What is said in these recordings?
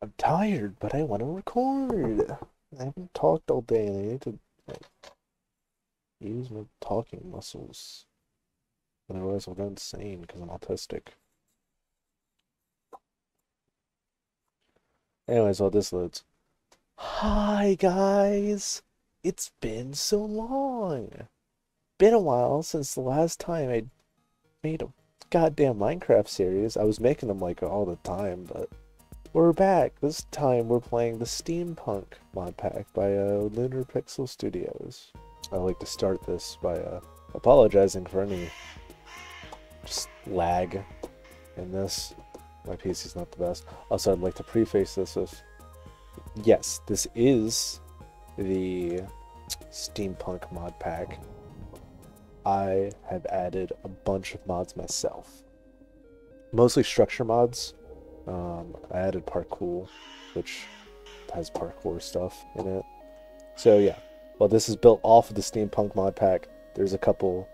I'm tired, but I want to record. I haven't talked all day, and I need to like, use my talking muscles. Otherwise, I'll go insane because I'm autistic. Anyways, while this loads. Hi, guys! It's been so long! Been a while since the last time I made a goddamn Minecraft series. I was making them like all the time, but we're back. This time we're playing the Steampunk mod pack by uh, Lunar Pixel Studios. I like to start this by uh, apologizing for any just lag in this. My PC's not the best. Also, I'd like to preface this with yes, this is the Steampunk mod pack. I have added a bunch of mods myself. Mostly structure mods. Um, I added parkour, which has parkour stuff in it. So yeah, well this is built off of the Steampunk mod pack. There's a couple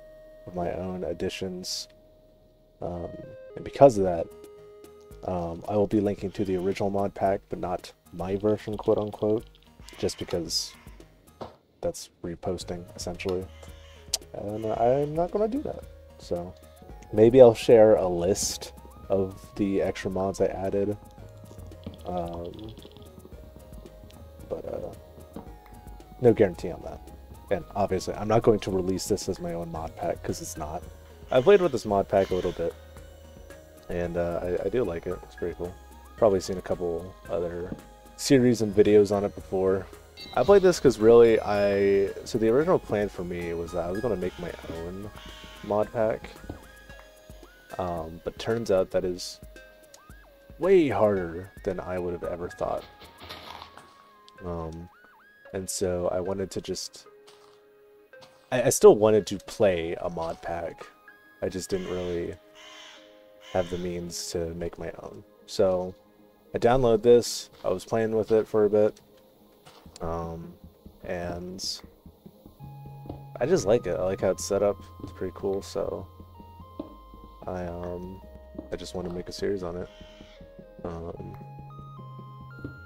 of my own additions. Um, and because of that, um, I will be linking to the original mod pack, but not my version, quote unquote, just because that's reposting essentially. And I'm not going to do that. So maybe I'll share a list of the extra mods I added. Um, but uh, no guarantee on that. And obviously, I'm not going to release this as my own mod pack because it's not. I played with this mod pack a little bit, and uh, I, I do like it. It's pretty cool. Probably seen a couple other series and videos on it before. I played this because really I... So the original plan for me was that I was going to make my own mod pack. Um, but turns out that is way harder than I would have ever thought. Um, and so I wanted to just... I, I still wanted to play a mod pack. I just didn't really have the means to make my own. So I downloaded this. I was playing with it for a bit. Um, and I just like it. I like how it's set up. It's pretty cool. So I um I just want to make a series on it. Um,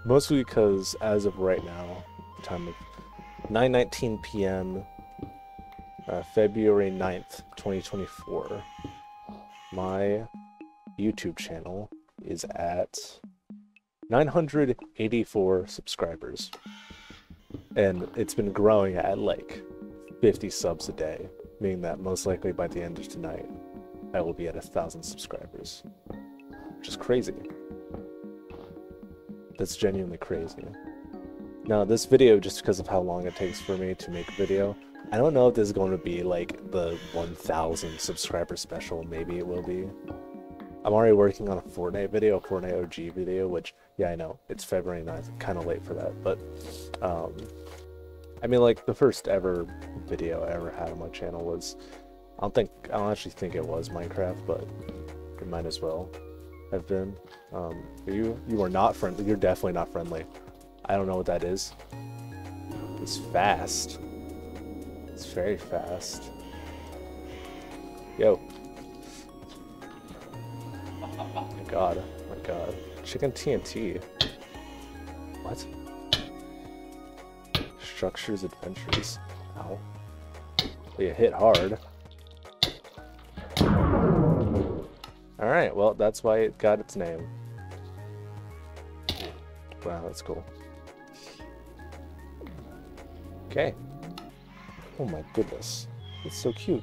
mostly because as of right now, time of 9:19 p.m. Uh, February 9th, 2024. My YouTube channel is at 984 subscribers. And it's been growing at like 50 subs a day, meaning that most likely by the end of tonight, I will be at a thousand subscribers. Which is crazy. That's genuinely crazy. Now, this video, just because of how long it takes for me to make a video, I don't know if this is going to be like the 1000 subscriber special. Maybe it will be. I'm already working on a Fortnite video, a Fortnite OG video, which, yeah, I know, it's February 9th, kind of late for that, but, um, I mean, like, the first ever video I ever had on my channel was, I don't think, I don't actually think it was Minecraft, but it might as well have been. Um, you, you are not friendly, you're definitely not friendly. I don't know what that is. It's fast. It's very fast. Yo, my god. My god. Chicken TNT. What? Structures Adventures. Ow. Well, you hit hard. Alright, well, that's why it got its name. Wow, that's cool. Okay. Oh my goodness. It's so cute.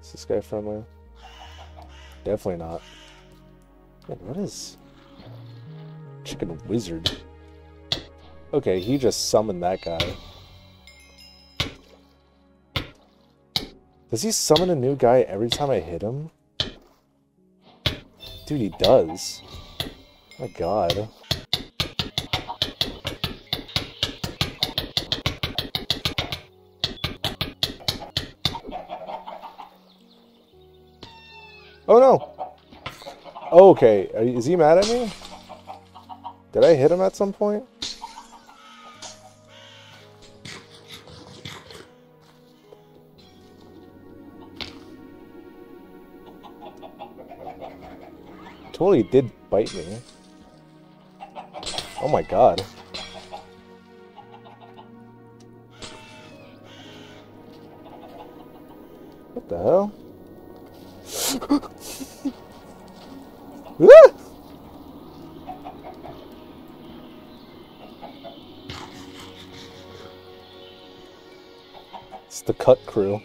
Is this guy friendly? Definitely not. Man, what is... Chicken Wizard? Okay, he just summoned that guy. Does he summon a new guy every time I hit him? Dude, he does. My god. Oh no! Oh, okay, is he mad at me? Did I hit him at some point? Totally did bite me. Oh my god. What the hell? It's the cut crew.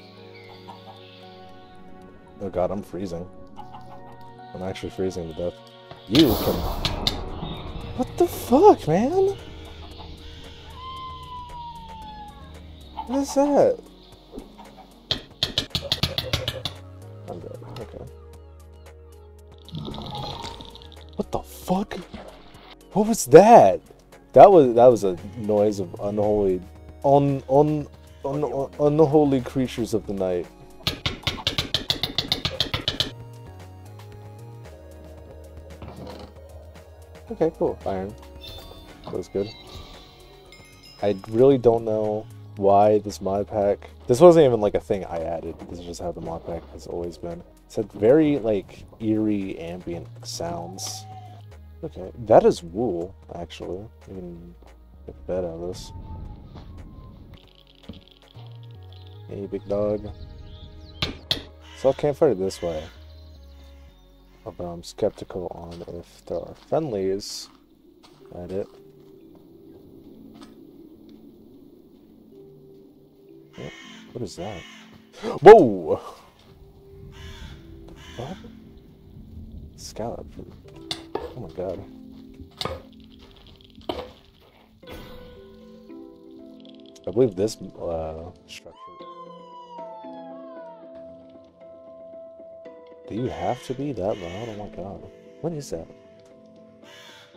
Oh god, I'm freezing. I'm actually freezing to death. You can... What the fuck, man? What is that? I'm dead. Okay. What the fuck? What was that? That was that was a noise of unholy, un un, un, un unholy creatures of the night. Okay, cool. Iron. That was good. I really don't know why this mod pack. This wasn't even like a thing I added. This is just how the mod pack has always been. It's had very like eerie ambient sounds. Okay, that is wool actually. You can get bed out of this. Hey, big dog. So I can't fight it this way. Although I'm skeptical on if there are friendlies at it. What is that? Whoa! What? Scallop. Oh my god. I believe this uh, structure. Do you have to be that loud? Oh my god. What is that?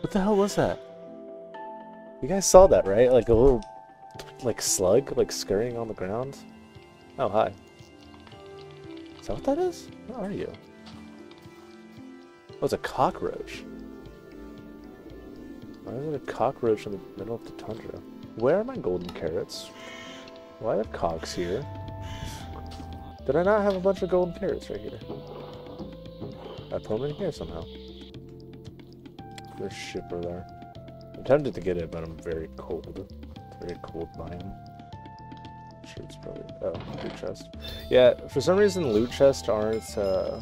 What the hell was that? You guys saw that, right? Like a little, like slug, like scurrying on the ground. Oh, hi. Is that what that is? Where are you? Oh, it's a cockroach. Why is it a cockroach in the middle of the tundra? Where are my golden carrots? Why have cocks here? Did I not have a bunch of golden carrots right here? I put them in here somehow. There's shipper there. I'm tempted to get it, but I'm very cold. Very cold biome. Sure, it's probably oh loot chest. Yeah, for some reason loot chests aren't. Uh,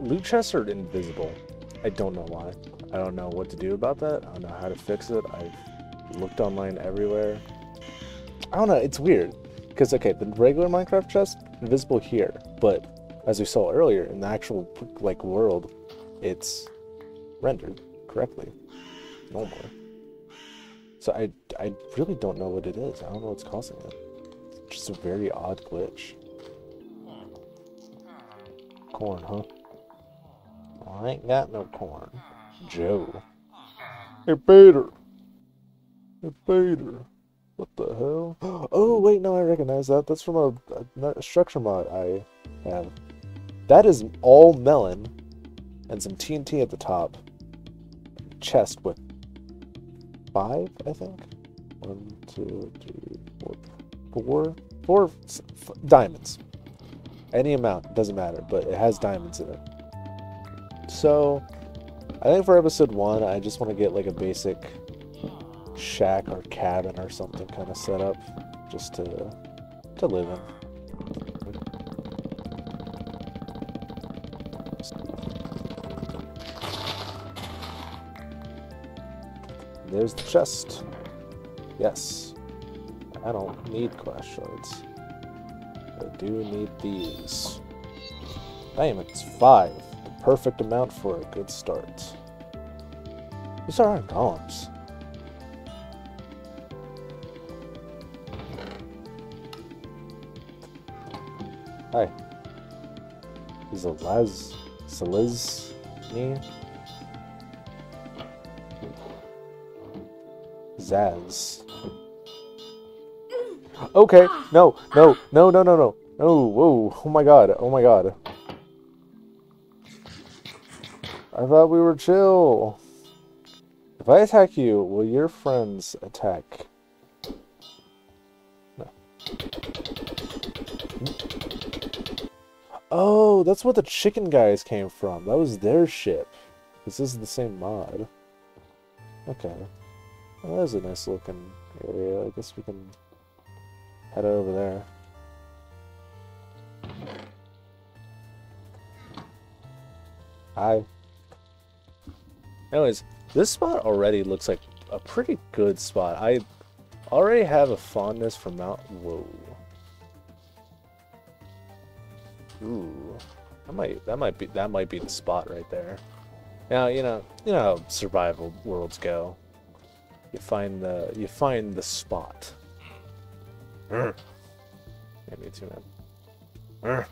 loot chests are invisible. I don't know why. I don't know what to do about that. I don't know how to fix it. I've looked online everywhere. I don't know. It's weird because okay, the regular Minecraft chest invisible here, but as we saw earlier in the actual like world, it's rendered correctly normally. So I I really don't know what it is. I don't know what's causing it. It's just a very odd glitch. Corn, huh? I ain't got no corn. Joe. Hey Peter. Hey Peter. What the hell? Oh wait, no, I recognize that. That's from a, a structure mod I have. That is all melon and some TNT at the top. Chest with five, I think. One, two, three, four, four, four diamonds. Any amount, doesn't matter, but it has diamonds in it. So, I think for episode one, I just want to get like a basic shack or cabin or something kind of set up, just to to live in. There's the chest. Yes. I don't need clash shards. I do need these. Damn, it's five. The perfect amount for a good start. These are our golems. Hi. He's a Laz. Saliz. Me. Zaz. Okay, no, no, no, no, no, no. No, whoa, oh my god, oh my god. I thought we were chill. If I attack you, will your friends attack? No. Oh, that's what the chicken guys came from. That was their ship. This is the same mod. Okay. Well, that is a nice looking area. I guess we can head over there. Hi. Anyways, this spot already looks like a pretty good spot. I already have a fondness for Mount... Whoa. Ooh. That might, that might be, that might be the spot right there. Now, you know, you know how survival worlds go. You find the, you find the spot. Yeah, me too, man.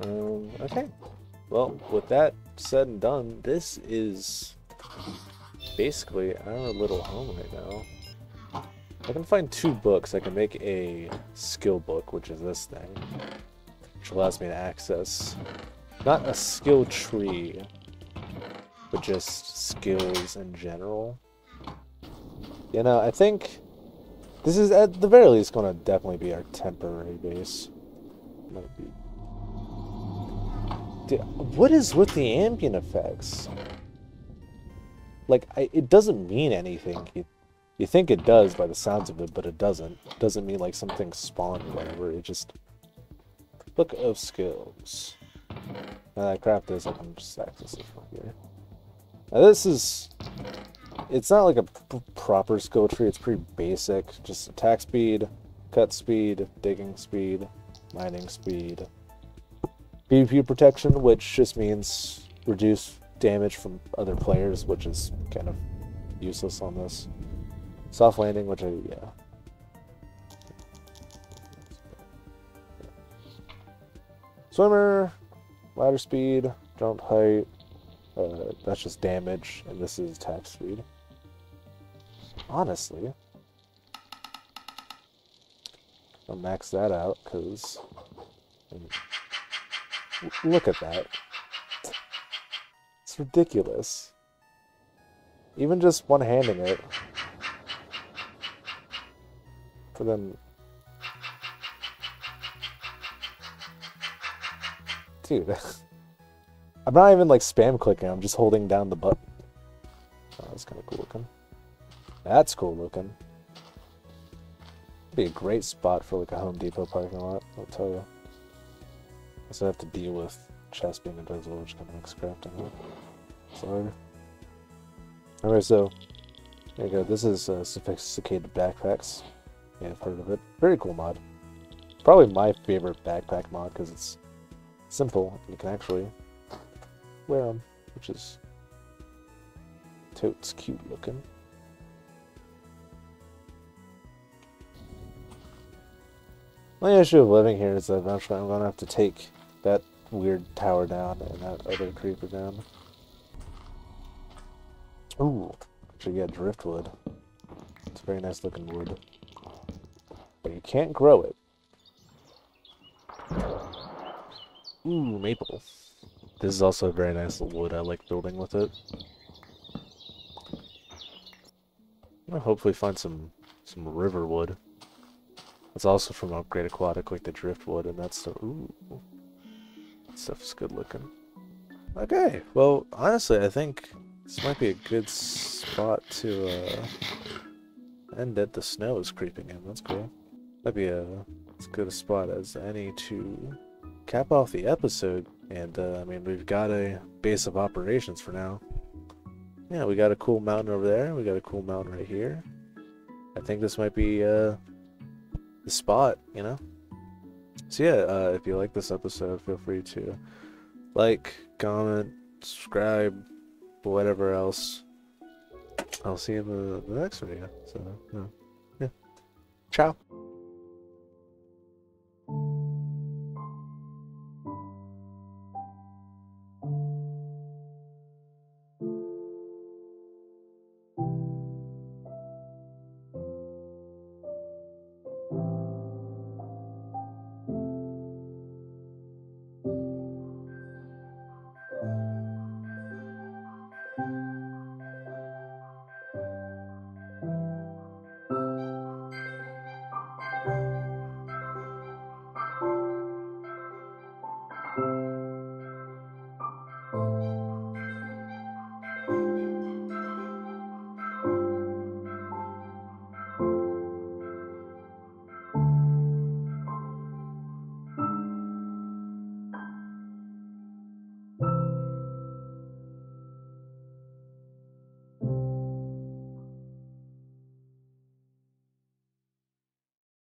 Um, okay. Well, with that said and done, this is basically our little home right now. I can find two books. I can make a skill book, which is this thing, which allows me to access not a skill tree, but just skills in general. You know, I think this is at the very least going to definitely be our temporary base. Might be Dude, what is with the ambient effects? Like, I, it doesn't mean anything. You, you think it does by the sounds of it, but it doesn't. It doesn't mean like something spawned or whatever. It just... Book of skills. Now that craft is, I can just access it from here. Now this is... It's not like a proper skill tree. It's pretty basic. Just attack speed, cut speed, digging speed, mining speed, PvP protection, which just means reduce damage from other players, which is kind of useless on this. Soft landing, which I, yeah. Swimmer, ladder speed, jump height, uh, that's just damage, and this is attack speed. Honestly, I'll max that out, because... Look at that. Ridiculous. Even just one-handing it. For them... Dude. I'm not even like spam clicking, I'm just holding down the button. Oh, that's kind of cool looking. That's cool looking. Be a great spot for like a Home Depot parking lot, I'll tell you. I still have to deal with chest being invisible, which kind of makes crafting. Sorry. Alright, so there you go. This is uh, sophisticated backpacks. Yeah, I've heard of it. Very cool mod. Probably my favorite backpack mod because it's simple. You can actually wear them, which is totes cute looking. My issue of living here is that eventually I'm going to have to take that weird tower down and that other creeper down. Ooh, should get driftwood. It's very nice looking wood. But you can't grow it. Ooh, maple. This is also a very nice wood. I like building with it. I'm gonna hopefully find some some river wood. It's also from Upgrade Aquatic, like the driftwood, and that's the ooh stuff's good looking. Okay, well, honestly, I think this might be a good spot to uh, end it. The snow is creeping in. That's cool. That'd be a as good a spot as any to cap off the episode. And uh, I mean, we've got a base of operations for now. Yeah, we got a cool mountain over there. We got a cool mountain right here. I think this might be uh, the spot, you know? So yeah, uh, if you like this episode, feel free to like, comment, subscribe, whatever else. I'll see you in the, the next video. So, yeah. yeah. Ciao.